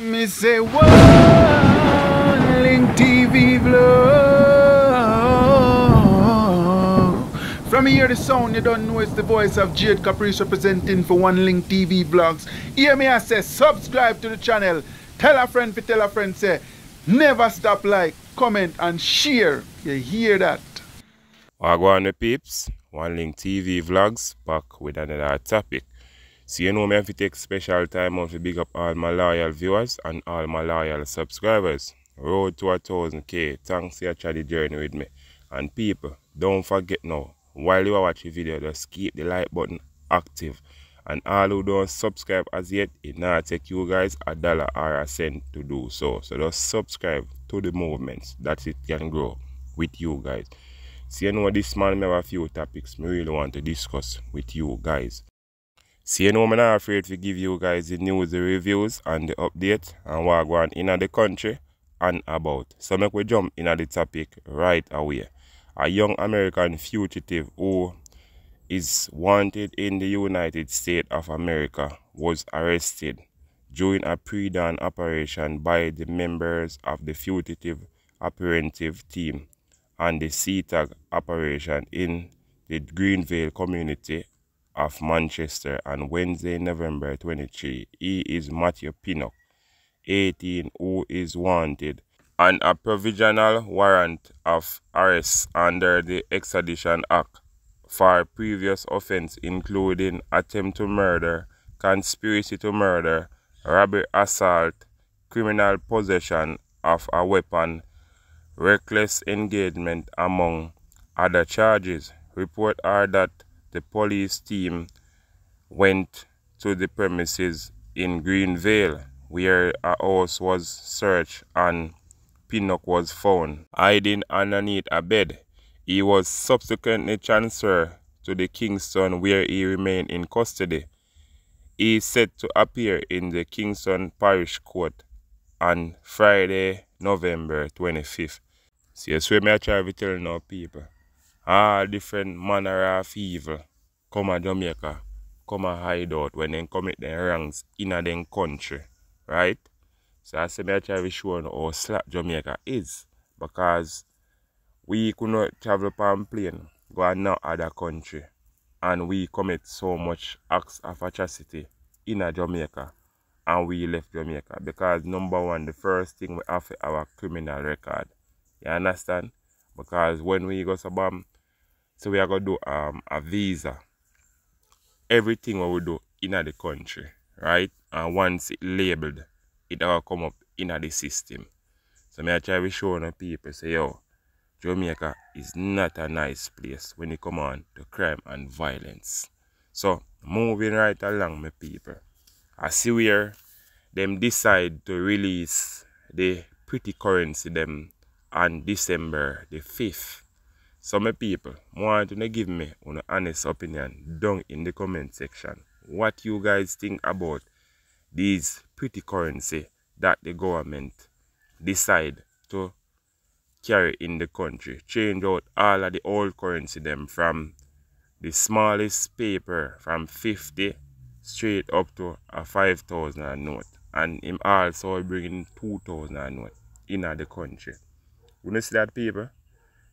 Me say one link TV vlog. From here the sound you don't know it's the voice of Jade Caprice representing for One Link TV vlogs. Hear me I say subscribe to the channel. Tell a friend tell a friend say never stop like, comment and share. You hear that? Wagwan the peeps, One Link TV vlogs back with another topic. So you know me have to take special time out to big up all my loyal viewers and all my loyal subscribers. Road to a thousand K. Thanks for your the journey with me. And people, don't forget now, while you are watching video, just keep the like button active. And all who don't subscribe as yet, it now take you guys a dollar or a cent to do so. So just subscribe to the movements that it can grow with you guys. See, you know this man have a few topics me really want to discuss with you guys. See, you know I'm not afraid to give you guys the news, the reviews and the update and what going in the country and about. So make we jump in the topic right away. A young American fugitive who is wanted in the United States of America was arrested during a pre-dawn operation by the members of the fugitive operative team and the CTAG operation in the Greenville community of Manchester on Wednesday, November 23. He is Matthew Pinnock, 18, who is wanted on a provisional warrant of arrest under the Extradition Act for previous offense including attempt to murder, conspiracy to murder, robbery assault, criminal possession of a weapon, reckless engagement among other charges. Report are that the police team went to the premises in Greenville where a house was searched and Pinnock was found hiding underneath a bed. He was subsequently transferred to the Kingston where he remained in custody. He is set to appear in the Kingston Parish Court on Friday, November 25th. See, so me I try to tell now people all different manner of evil come to Jamaica, come and hide out when they commit their wrongs in them country, right? So I say I try to show how slack Jamaica is because we could not travel on plane, go another other country and we commit so much acts of atrocity in a Jamaica and we left Jamaica because number one, the first thing we have our criminal record. You understand? Because when we go to BAM, so we are going to do um, a visa. Everything what we do in the country, right? And once it labeled, it will come up in the system. So me I try to show the people, say, yo, Jamaica is not a nice place when it come on to crime and violence. So, moving right along, my people. I see where them decide to release the pretty currency them on December the 5th. So my people, want to give me an honest opinion down in the comment section. What you guys think about these pretty currency that the government decide to carry in the country. Change out all of the old currency them from the smallest paper from 50 straight up to a 5000 note. And him also bringing 2000 note in the country. When You see that people?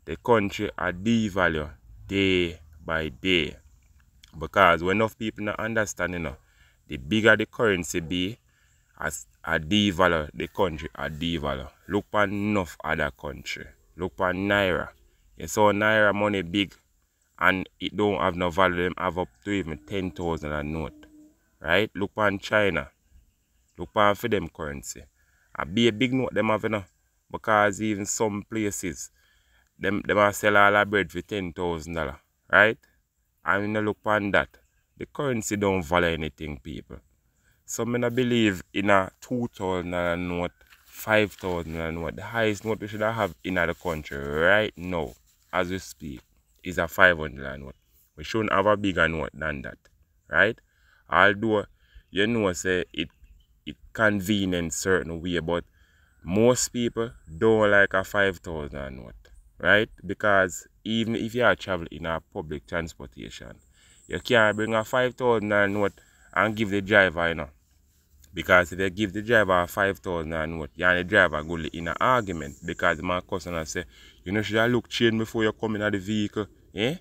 The country are devalue day by day. Because when enough people not understand you know, the bigger the currency be, as a devalue the country a devalue. Look at enough other country. Look at Naira. You saw Naira money big and it don't have no value. Them have up to even 10,000 a note. Right? Look at China. Look for them currency. A be a big note them have know, because even some places them them are sell all the bread for ten thousand dollar. Right? And when you look on that, the currency don't value anything people. So I not believe in a two thousand dollar note, five thousand dollar note. The highest note we should have in the country right now, as we speak, is a five hundred dollar note. We shouldn't have a bigger note than that. Right? Although you know say it it convenient certain way, but most people don't like a five thousand note. right? Because even if you are traveling in a public transportation, you can't bring a 5,000 note and give the driver, you know. Because if you give the driver a 5,000 note, you and the driver go in an argument because my customer say, you know, should I look chain before you come in the vehicle? Eh?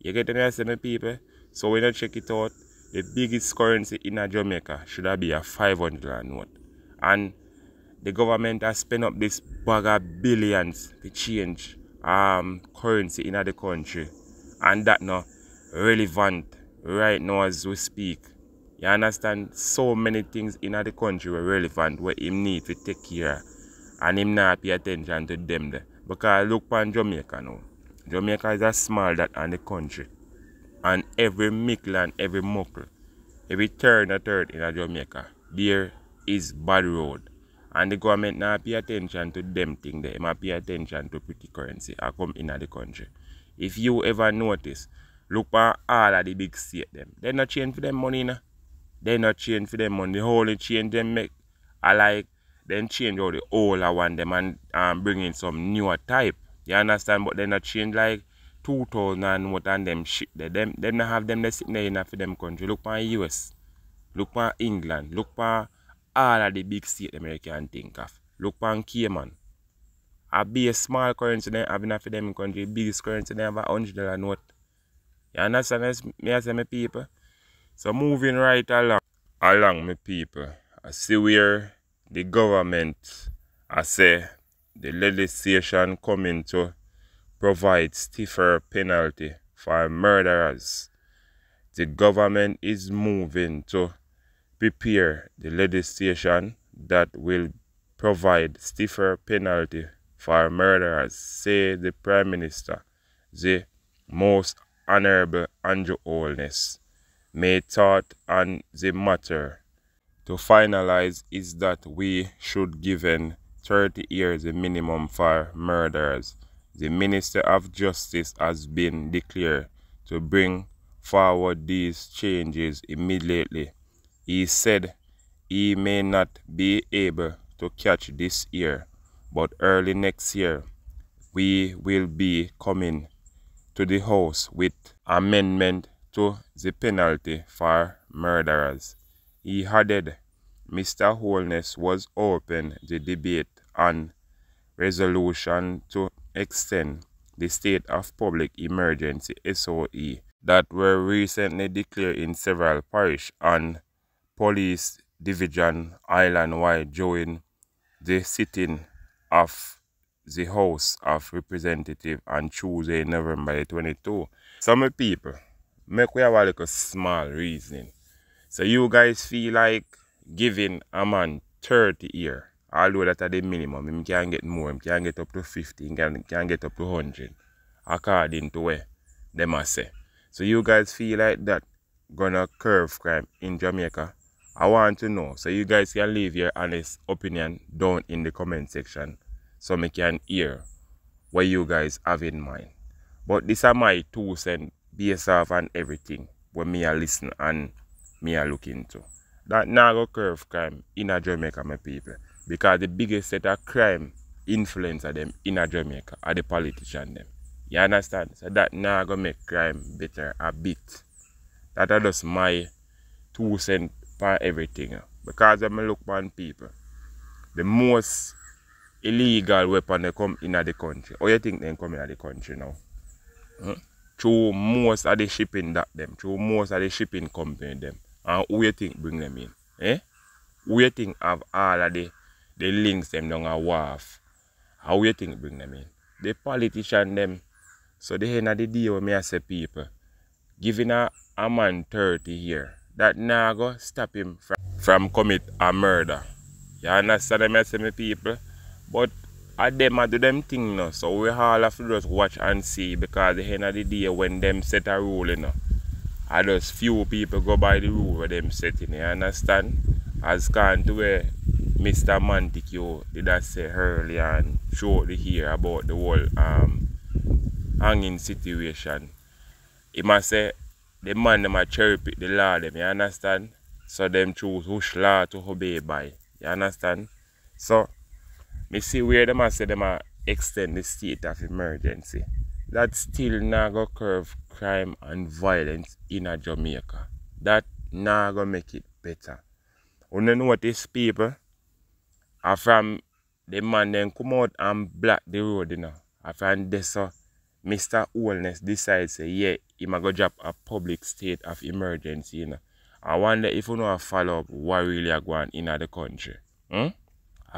You get me, I say, my people? So when you check it out, the biggest currency in Jamaica should be a 500 note. And the government has spent up this bag of billions to change um, currency in the country. And that now relevant right now as we speak. You understand? So many things in the country were relevant where him need to take care and him not pay attention to them there. Because look on Jamaica now. Jamaica is a small that on the country. And every mickle and every muckle, every turn a third in a Jamaica, there is bad road. And the government not pay attention to them thing there. They pay attention to pretty currency I come in the country. If you ever notice, look at all of the big state them. They not change for them money now. They not change for them money. The whole change them make I like then change all the older one them and um, bring in some newer type. You understand? But they not change like 2000 and what and them shit there. Them, them not have them they sitting there enough for them country. Look at US. Look at England. Look at all of the big state America can think of. Look on Cayman. A a small currency they have enough for them country, biggest currency they have a hundred dollar note. You understand? Me I say my people. So moving right along along my people. I see where the government I say the legislation coming to provide stiffer penalty for murderers. The government is moving to prepare the legislation that will provide stiffer penalty for murderers, say the Prime Minister, the most honorable Andrew Holness, may thought on the matter. To finalize is that we should given 30 years the minimum for murderers. The Minister of Justice has been declared to bring forward these changes immediately he said he may not be able to catch this year, but early next year we will be coming to the House with amendment to the penalty for murderers. He added Mr. Holness was open the debate on resolution to extend the state of public emergency SOE that were recently declared in several parish and Police Division island-wide during the sitting of the House of Representatives on Tuesday, November 22. Some people, make we have a little small reasoning. So you guys feel like giving a man 30 year, although that are the minimum, him can get more, him can get up to 50, he can, can get up to 100, according to where they must say. So you guys feel like that gonna curve crime in Jamaica? I want to know. So you guys can leave your honest opinion down in the comment section so me can hear what you guys have in mind. But these are my two cents based off and everything when me I listen and me I look into. That now curve crime in a Jamaica, my people. Because the biggest set of crime influence of them in a Jamaica are the politician them. You understand? So that now make crime better a bit. That are just my two cents for everything. Because when I look on people, the most illegal weapon they come in the country. Or you think they come in the country now? Through most of the shipping that them, through most of the shipping company them. And who you think bring them in? Eh? Who you think have all of the, the links them down a wharf? How you think bring them in? The politician them. So the end of the day when me I say people, giving a, a man 30 here, that now go stop him from, from commit a murder. You understand me, I say people? But at them I do them thing now. So we all have to just watch and see because the end of the day when them set a rule you know, I just few people go by the rule where them setting, you understand? As can to where Mr. Montague did I say earlier and shortly here about the whole um hanging situation. He must say the man them a cherry pick the law them, you understand? So them choose which law to obey by. You understand? So me see where them a say them a extend the state of emergency, that still not go curve crime and violence in a Jamaica. That not go make it better. You know what these people are from the man then come out and block the road, you know. From this so Mr. Holness decides say yeah, he might go drop a public state of emergency, you know. I wonder if you know a follow up what really are going in the country. Hmm?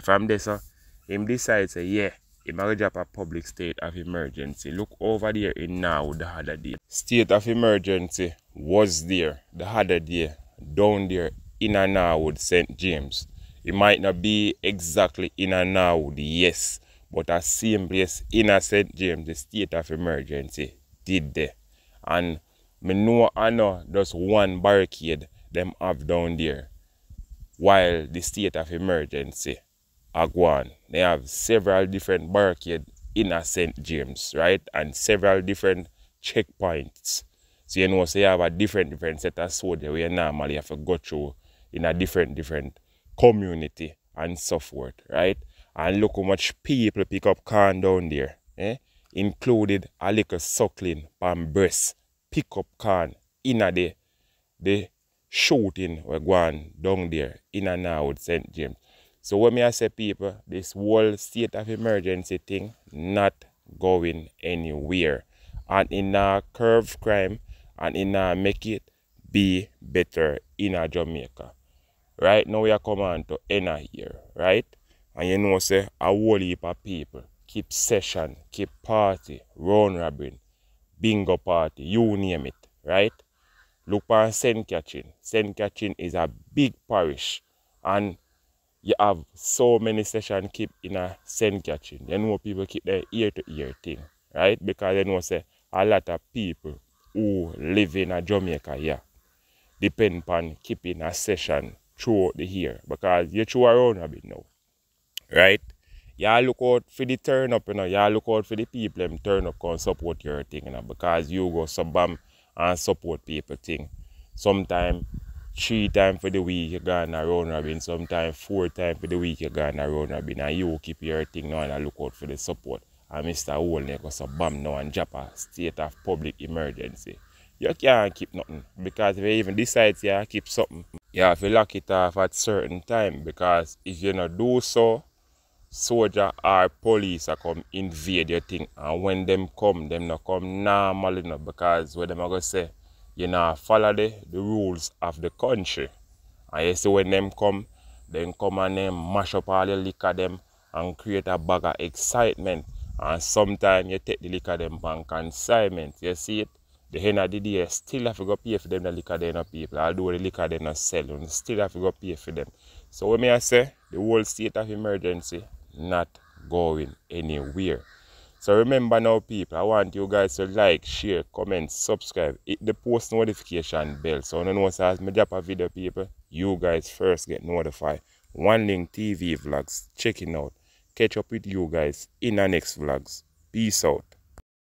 From this so him decides say yeah, he might drop a public state of emergency. Look over there in now the other day. State of emergency was there the other day down there in and Norwood, St. James. It might not be exactly in and Norwood, yes, but a same place in a St. James, the state of emergency did there. And me know I know just one barricade them have down there while the state of emergency are. They have several different barricades in St. James, right? And several different checkpoints. So you know, so you have a different different set of soldiers where you normally have to go through in a different different community and so forth, right? And look how much people pick up corn down there, eh? Included a little suckling palm breast, pick up corn in a the the shooting we're going down there in and out St. James. So when me I say people, this whole state of emergency thing not going anywhere. And in a curve crime and in a make it be better in a Jamaica. Right now we are coming to end here, right? And you know say a whole heap of people keep session, keep party, round robin, bingo party, you name it, right? Look for St. Catherine. St. Catherine is a big parish and you have so many sessions keep in a St. Catherine. You know people keep their ear to ear thing, right? Because you know say a lot of people who live in a Jamaica here depend upon keeping a session throughout the year because you throw around a bit now. Right? Y'all look out for the turn up, you know. Y'all look out for the people them turn up and support your thing, you know, because you go sub and support people thing. Sometimes three times for the week you gone around robin, sometimes four times for the week you gone around robin, and you keep your thing now and look out for the support. And Mr. Holney goes a bam now and drop a state of public emergency. You can't keep nothing because if you even decide to keep something, you have to lock it off at certain time because if you not do so, soldier or police are come invade your thing and when them come, them not come normally enough because what them are gonna say, you know, follow the, the rules of the country. And you see when them come, then come and them mash up all the liquor them and create a bag of excitement. And sometimes you take the liquor them on consignment. You see it? The end of the day, still have to go pay for them the liquor they not people. Although the liquor they not sell, you still have to go pay for them. So what may I say? The whole state of emergency not going anywhere. So remember now people, I want you guys to like, share, comment, subscribe, hit the post notification bell. So you know so as drop a video people, you guys first get notified. One Link TV vlogs, checking out. Catch up with you guys in the next vlogs. Peace out.